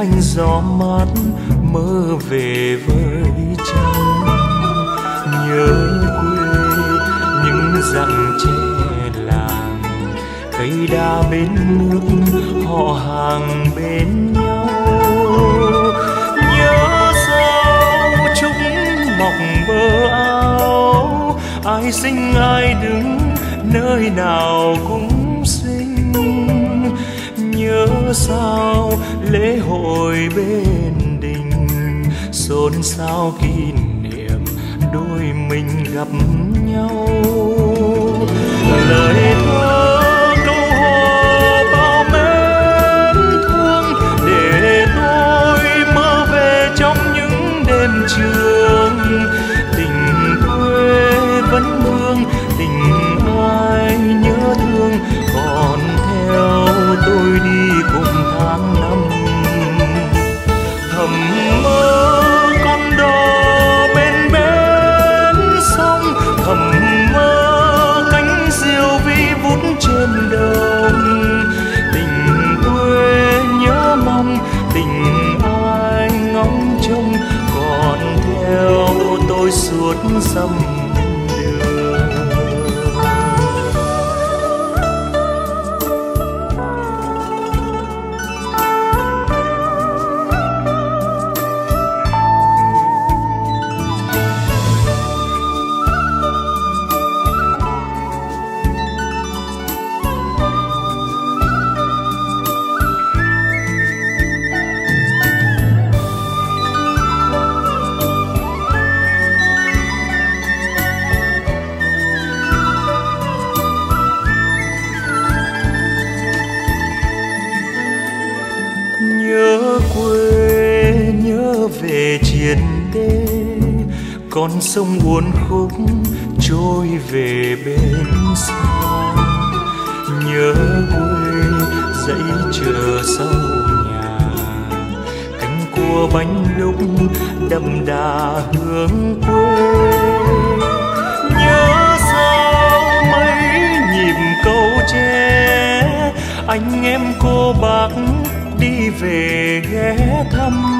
đêm thanh gió mát mơ về với trăng. Nhớ quê những dặm tre làng, cây đa bên nước, họ hàng bên nhau. Nhớ sao chúng mọc bờ áo, ai sinh ai đứng, nơi nào cũng sao lễ hội bên đình? Xôn xao kỷ niệm đôi mình gặp nhau. Lời thơ con sông buồn khúc trôi về bên xa nhớ quê dãy chờ sau nhà. Cánh cua bánh đúc đậm đà hương quê. Nhớ sao mấy nhịp câu tre, anh em cô bác đi về ghé thăm.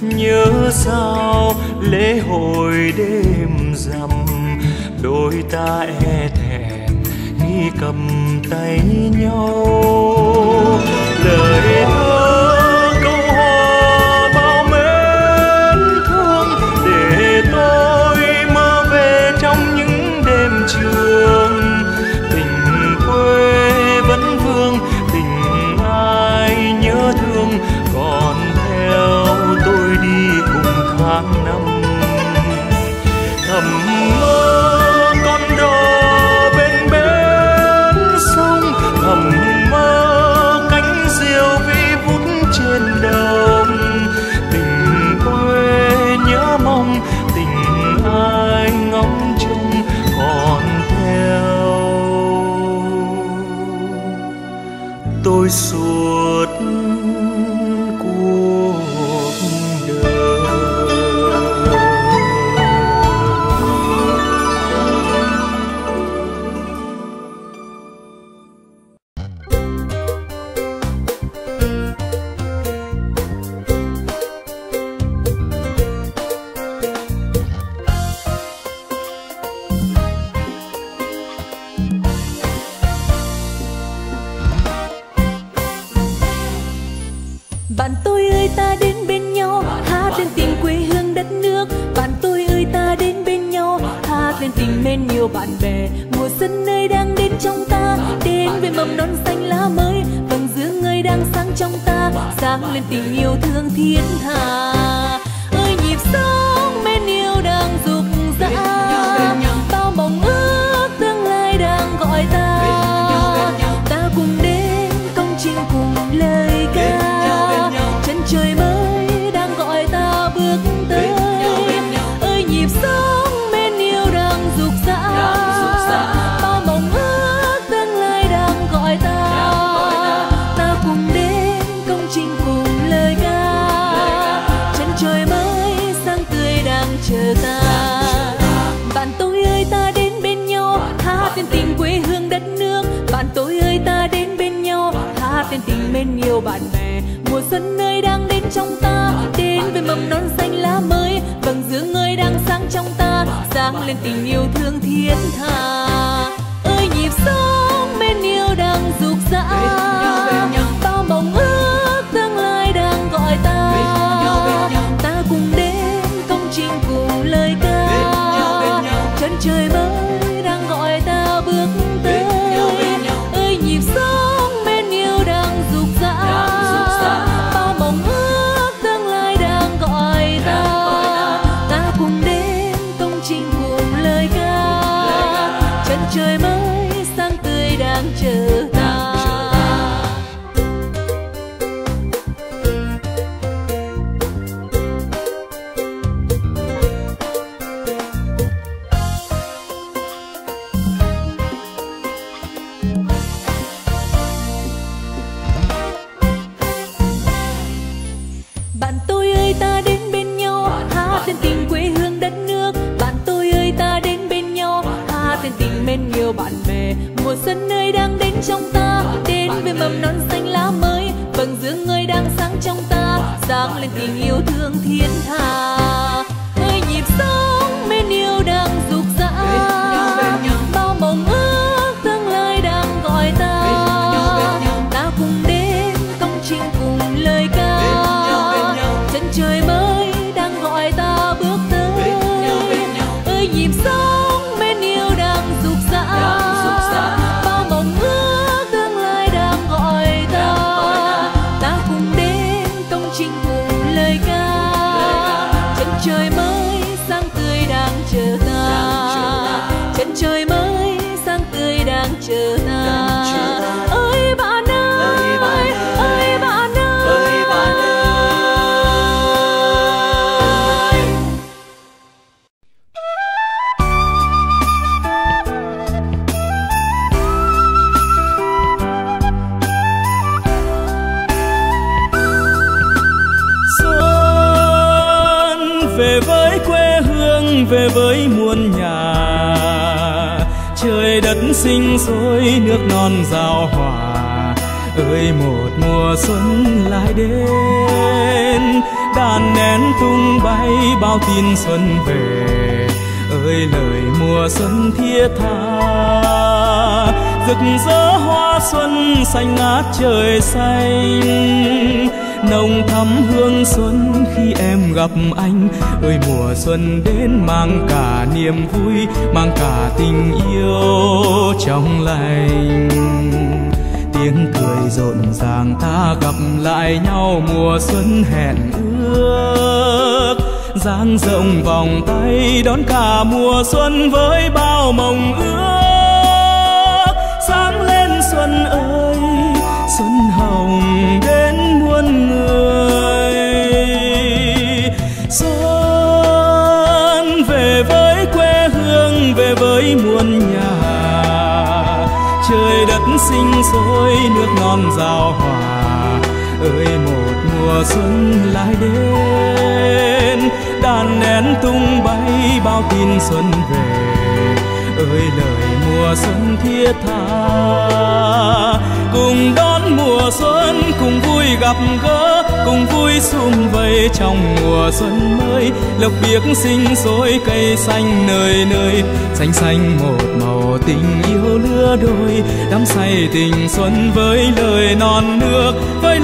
Nhớ sao lễ hội đêm rằm đôi ta e thẹn khi cầm tay nhau. Lời thơ về. Mùa xuân nơi đang đến trong ta, Đến với mầm non xanh lá mới. Vầng dương ơi đang sáng trong ta, Sáng lên tình yêu thương thiên hà yêu bạn bè. Mùa xuân nơi đang đến trong ta. Đến với mầm non xanh lá mới. Vầng dương ơi, đang sáng trong ta. Sáng lên tình yêu thương thiết thà ơi, nhịp sống bên yêu đang rục rã. Nước non giao hòa. Ơi, một mùa xuân lại đến, đàn nén tung bay bao tin xuân về. Ơi, lời mùa xuân thiết tha, rực rỡ hoa xuân xanh ngát trời xanh. Nồng thắm hương xuân em gặp anh, ơi mùa xuân đến mang cả niềm vui, mang cả tình yêu trong lành. Tiếng cười rộn ràng ta gặp lại nhau mùa xuân hẹn ước. Dang rộng vòng tay đón cả mùa xuân với bao mộng ước. Sáng lên xuân ơi, xuân hồng xóm giao hòa. Ơi, một mùa xuân lại đến, đàn nén tung bay bao tin xuân về. Ơi, lời mùa xuân thiết tha, cùng đón mùa xuân, cùng vui gặp gỡ cùng vui sum vầy trong mùa xuân mới. Lộc biếc sinh sôi, cây xanh nơi nơi. Xanh xanh một màu tình yêu lứa đôi. Đắm say tình xuân với lời non nước. Với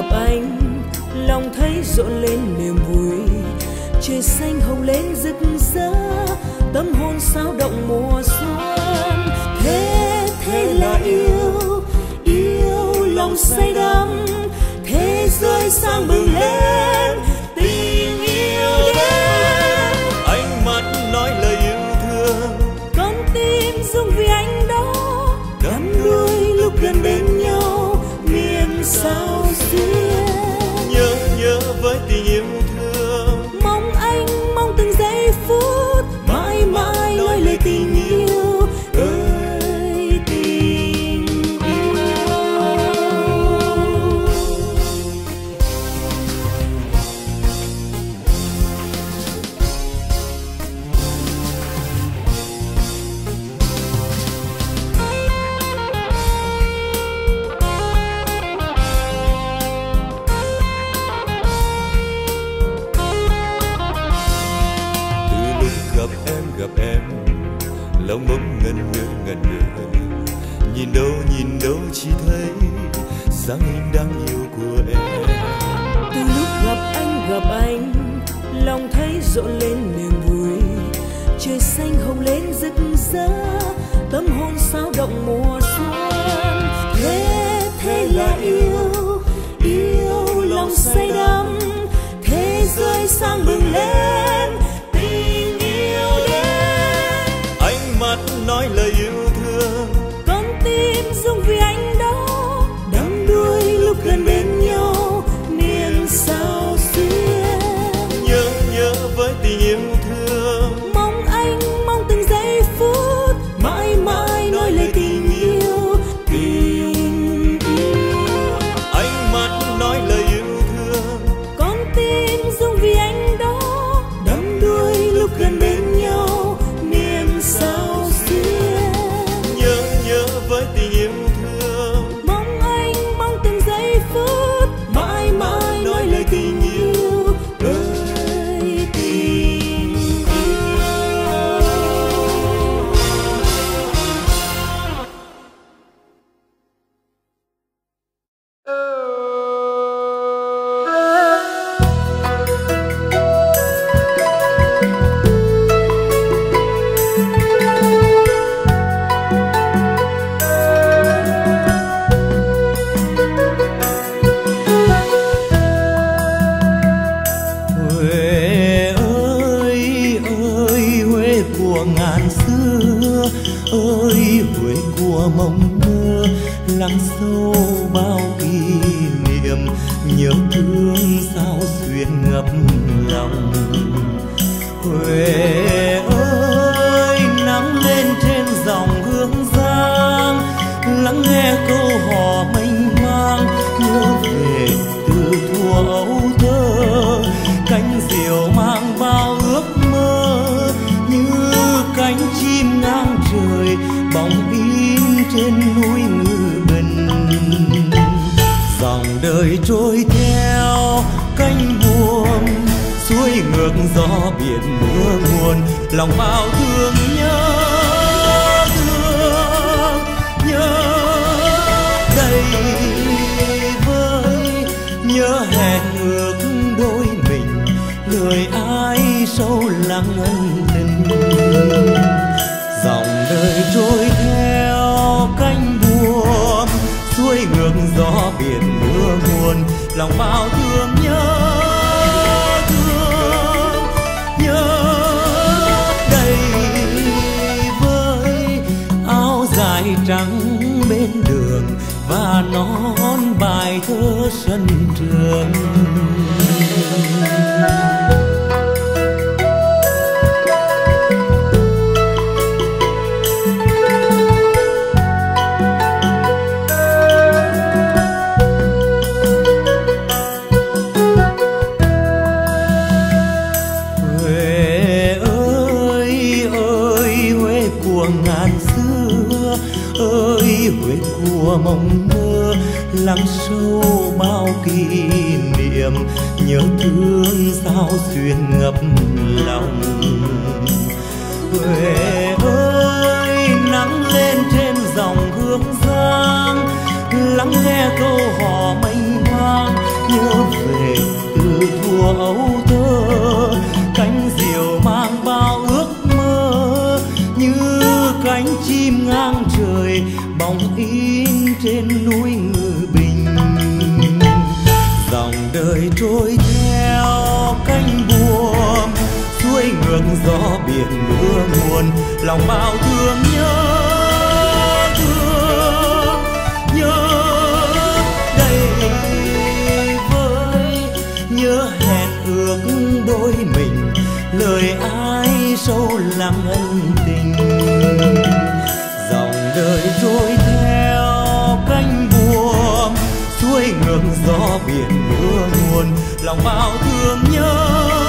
gặp anh, lòng thấy rộn lên niềm vui. Trời xanh hồng lên rực rỡ, tâm hồn sao động mùa xuân. Thế thế là yêu. mộng mơ lắng sâu bao kỷ niệm nhớ thương sao xuyên ngập lòng quê. trôi theo cánh buồm, suối ngược gió biển mưa nguồn, lòng bao thương nhớ thương nhớ. Đầy vơi nhớ hẹn ngược đôi mình, lời ai sâu lắng ân tình. lòng bao thương, nhớ thương, nhớ đầy với áo dài trắng bên đường và nón bài thơ sân trường. Lắng sâu bao kỷ niệm, nhớ thương sao xuyên ngập lòng. Huệ ơi, nắng lên trên dòng hương giang, lắng nghe câu hò mênh mang, nhớ về từ thuở ấu thơ. Cánh diều mang bao ước mơ, như cánh chim ngang trời, bóng in trên núi dòng đời trôi theo cánh buồm, xuôi ngược gió biển mưa nguồn, lòng bao thương nhớ thương nhớ. Đầy vơi nhớ hẹn ước đôi mình, lời ai sâu lắm ân tình. Dòng đời trôi theo xuôi ngược gió biển mưa nguồn lòng bao thương nhớ.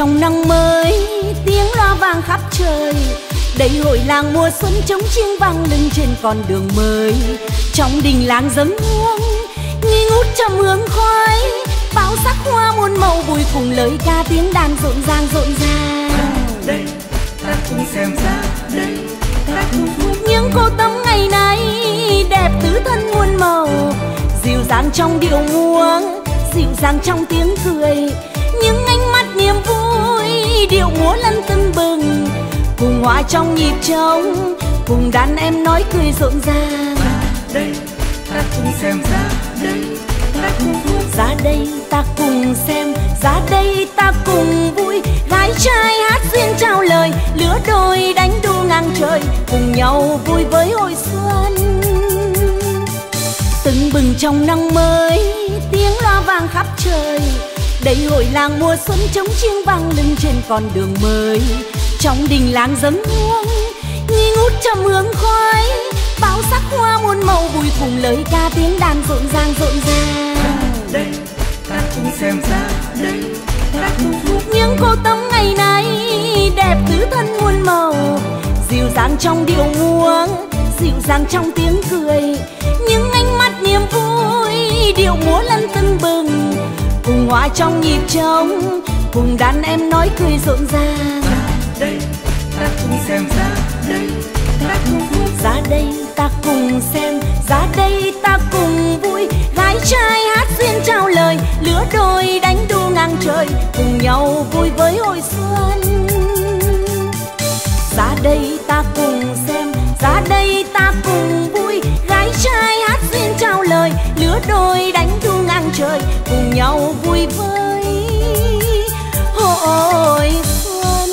Trong nắng mới, tiếng loa vang khắp trời. Đầy hội làng mùa xuân trống chiêng vang lưng trên con đường mới. Trong đình làng dấm hương, nghi ngút trăm hương khói. Bao sắc hoa muôn màu vui cùng lời ca tiếng đàn rộn ràng rộn ràng. Đây ta cùng xem ra đây ta cùng vui những cô tấm ngày nay đẹp tứ thân muôn màu. Dịu dàng trong điệu múa, dịu dàng trong tiếng cười. Những anh điệu múa lân tưng bừng. Cùng hòa trong nhịp trống cùng đàn em nói cười rộn ràng. Đây ta cùng xem ra đây ta cùng vui. Ra đây ta cùng xem ra đây ta cùng vui. Gái trai hát duyên trao lời lứa đôi đánh đu ngang trời cùng nhau vui với hồi xuân. Tưng bừng trong nắng mới tiếng loa vang khắp trời đây hội làng mùa xuân trống chiêng vang lưng trên con đường mới. Trong đình làng dấm hương, nghi ngút trăm hương khói. Bao sắc hoa muôn màu vui cùng lời ca tiếng đàn rộn ràng rộn ràng. Đây ta cùng xem ra đây ta cùng vui những cô tấm ngày nay đẹp tứ thân muôn màu. Dịu dàng trong điệu múa, dịu dàng trong tiếng cười. Những ánh mắt niềm vui, điệu múa lân tưng bừng cùng hòa trong nhịp trống cùng đàn em nói cười rộn ràng. Đây ta cùng xem ra đây ta cùng vui. Ra đây ta cùng xem ra đây ta cùng vui. Gái trai hát duyên trao lời lứa đôi đánh đu ngang trời cùng nhau vui với hồi xuân. Ra đây ta cùng xem ra đây ta cùng vui. Gái trai hát duyên trao lời lứa đôi đánh đu đang chơi cùng nhau vui vơi. Hội xuân.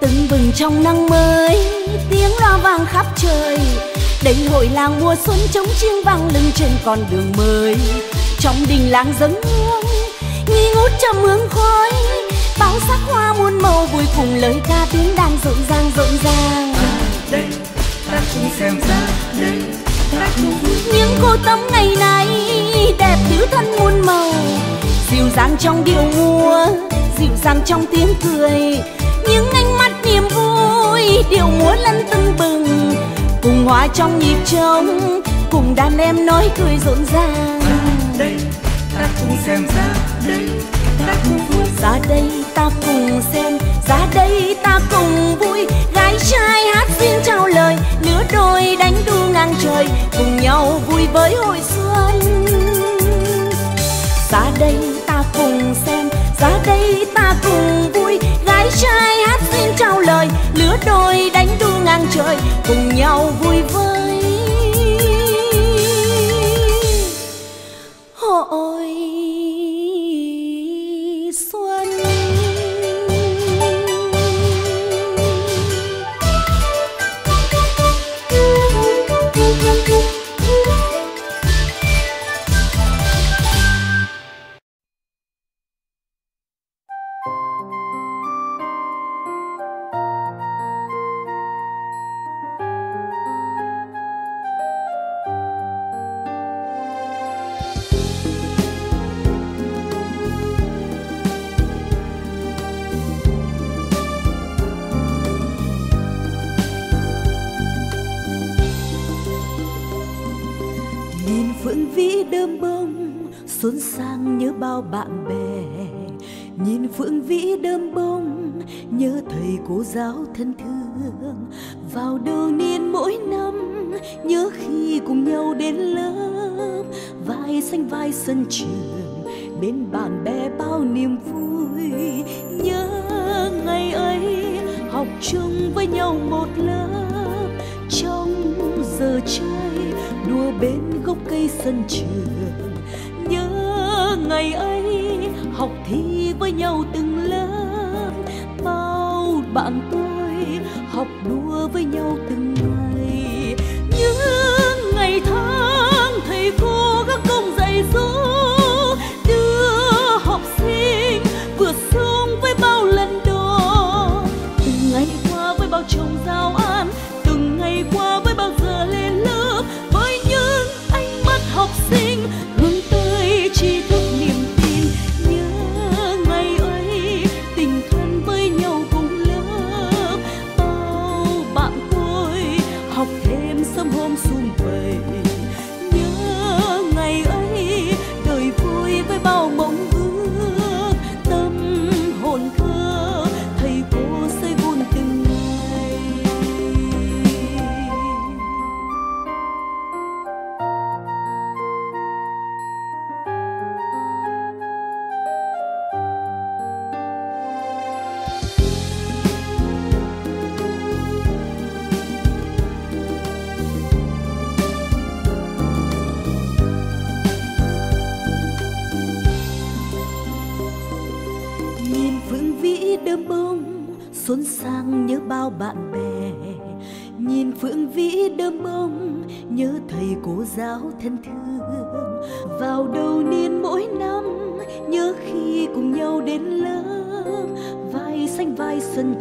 Từng bừng trong nắng mới, tiếng loa vang khắp trời đây hội làng mùa xuân trống chiêng vang lưng trên con đường mới. Trong đình làng dâng hương nghi ngút trầm hương khói. Bao sắc hoa muôn màu vui cùng lời ca tiếng đàn rộn ràng rộn ràng. Đây ta cùng xem ra đây ta cùng những cô tấm ngày nay đẹp tứ thân muôn màu. Dịu dàng trong điệu múa dịu dàng trong tiếng cười. Những ánh mắt niềm vui điệu múa lân tưng bừng cùng hòa trong nhịp trống cùng đàn em nói cười rộn ràng. Đây ta cùng xem ra đây ta cùng vui. Ra đây ta cùng xem ra đây ta cùng vui. Gái trai hát riêng trao lời lứa đôi đánh đu ngang trời cùng nhau vui với hội xuân. Ra đây ta cùng xem ra đây ta cùng vui. Gái trai hát riêng trao lời lứa đôi đánh ngang trời cùng nhau vui với thân thương vào đầu niên mỗi năm, nhớ khi cùng nhau đến lớp, vai xanh vai sân trường, bên bạn bè bao niềm vui. Nhớ ngày ấy học chung với nhau một lớp, trong giờ chơi đùa bên gốc cây sân trường. Nhớ ngày ấy học thi với nhau từng lớp, bao bạn tôi với nhau từng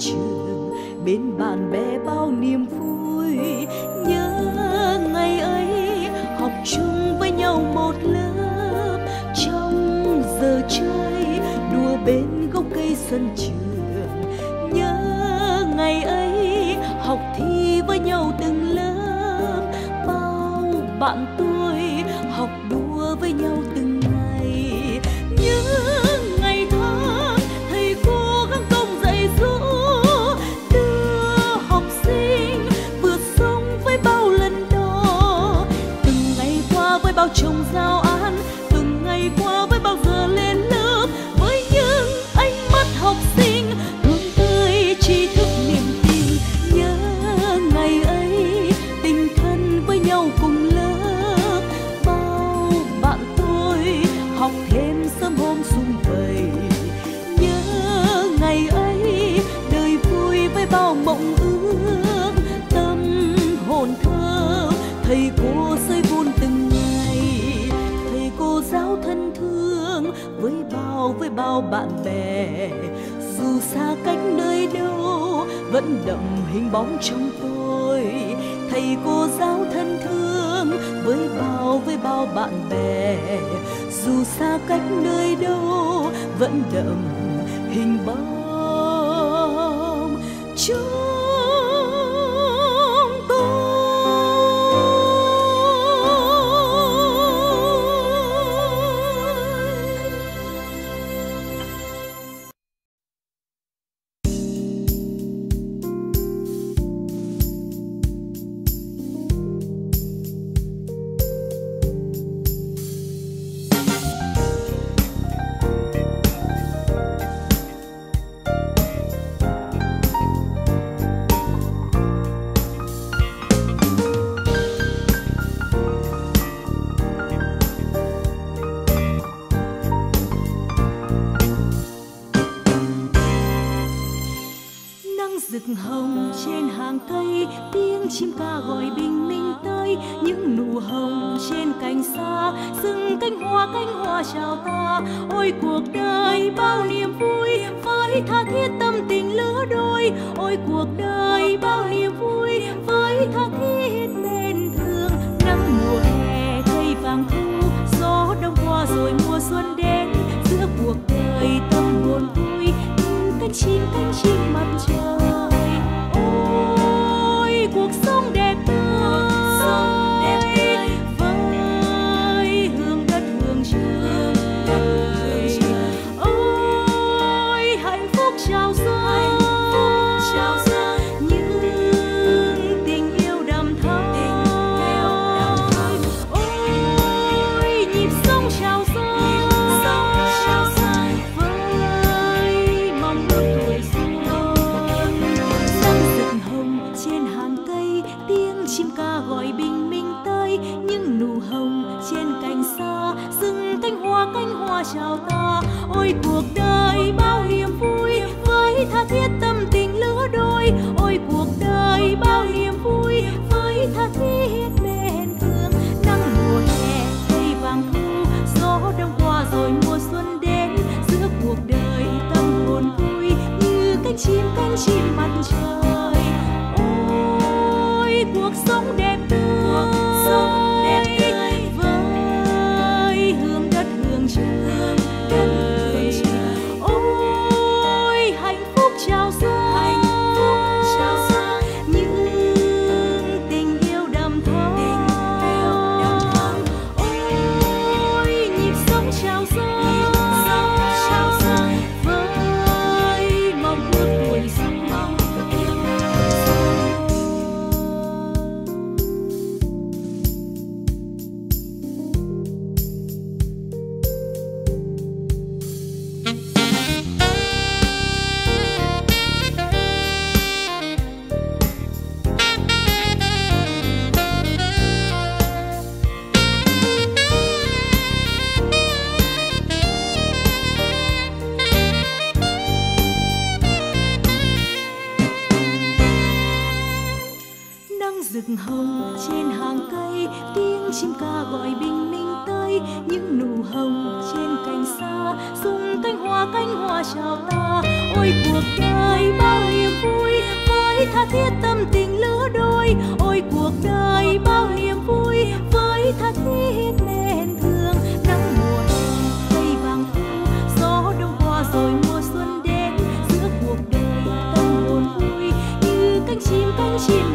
trường bên bạn bè.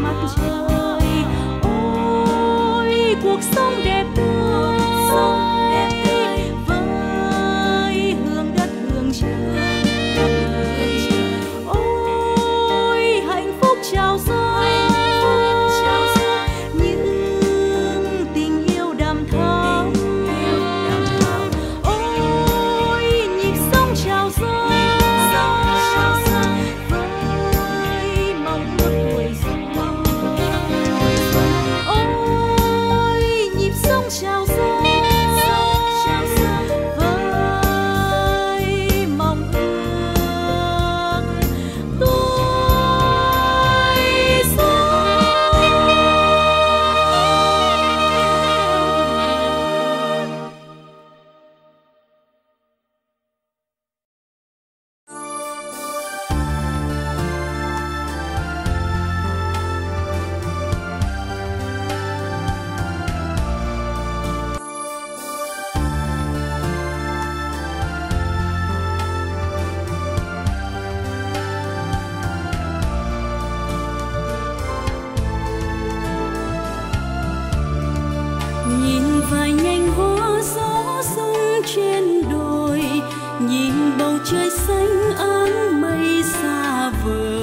mặt trời. Ôi cuộc sống đẹp nhìn bầu trời xanh áng mây xa vời.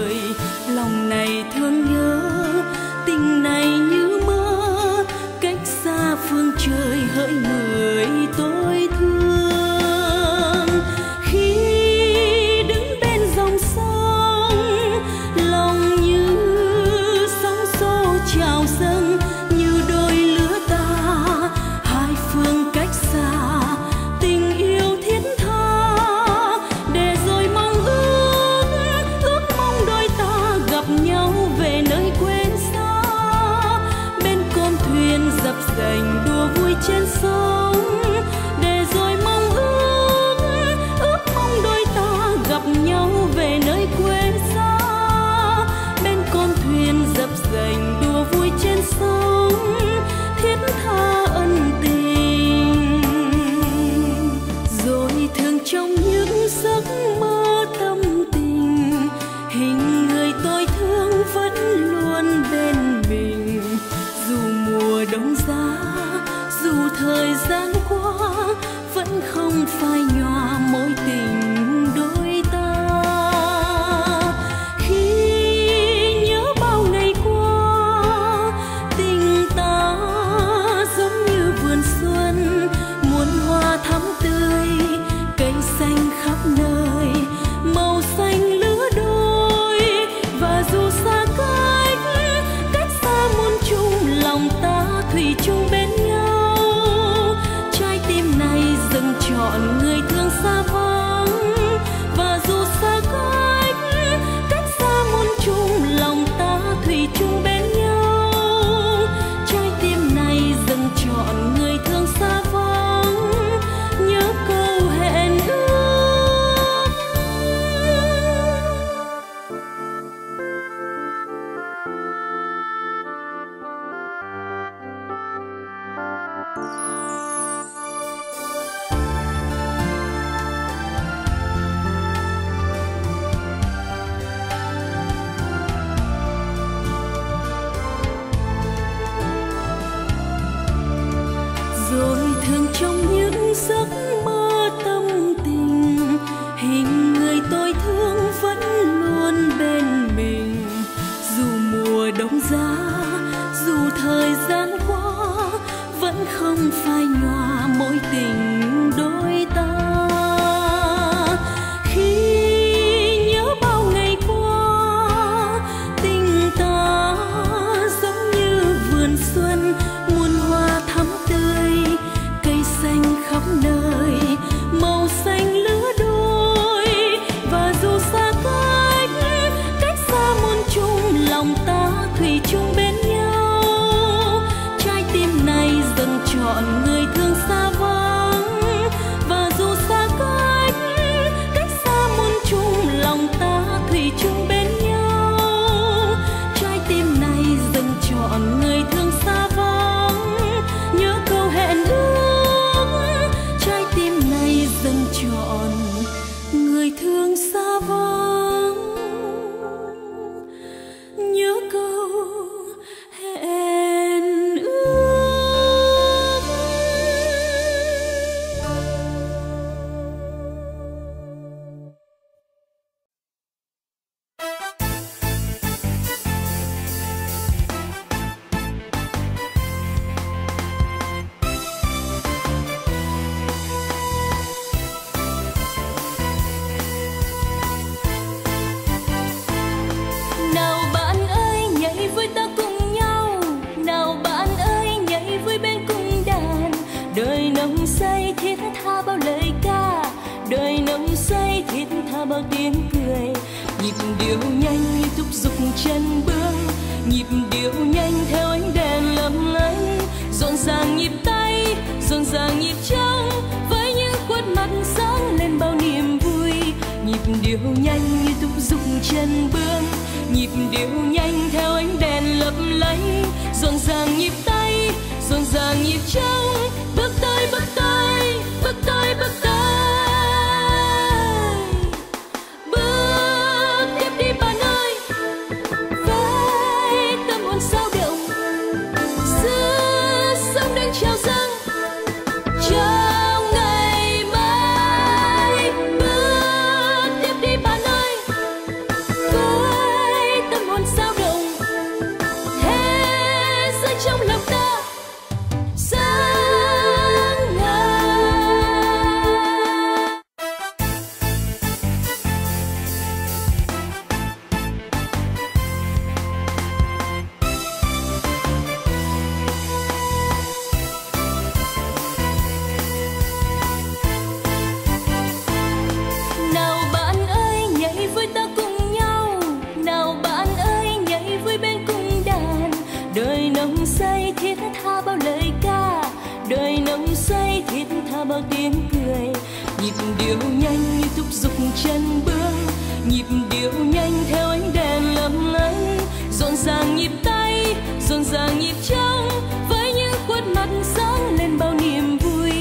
Rộn ràng nhịp trong với những khuôn mặt sáng lên bao niềm vui.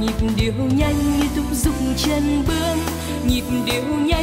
Nhịp điệu nhanh như thúc giục chân bước, nhịp điệu nhanh